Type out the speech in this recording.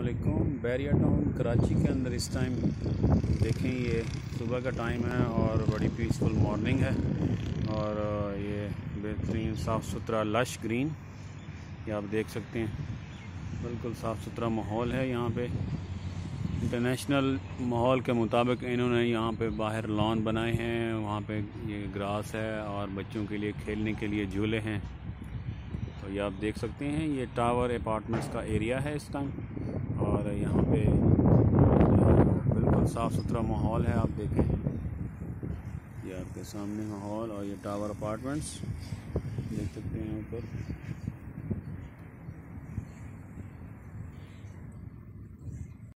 असलकुम बैरिया टाउन कराची के अंदर इस टाइम देखें ये सुबह का टाइम है और बड़ी पीसफुल मॉर्निंग है और ये बेहतरीन साफ़ सुथरा लश ग्रीन ये आप देख सकते हैं, बिल्कुल साफ़ सुथरा माहौल है यहाँ पे। इंटरनेशनल माहौल के मुताबिक इन्होंने यहाँ पे बाहर लॉन बनाए हैं, वहाँ पे ये ग्रास है और बच्चों के लिए, खेलने के लिए झूले हैं। तो ये आप देख सकते हैं, ये टावर अपार्टमेंट्स का एरिया है इस टाइम यहाँ पे बिल्कुल साफ़ सुथरा माहौल है, आप देखें। ये आपके सामने माहौल और ये टावर अपार्टमेंट्स देख सकते हैं ऊपर।